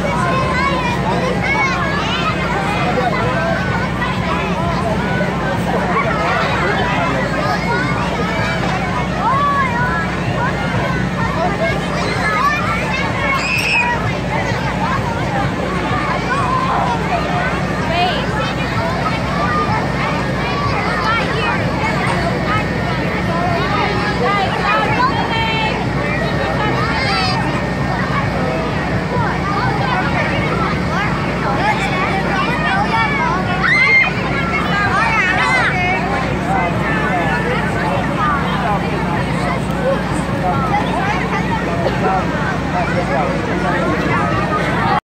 谢谢。Obrigado.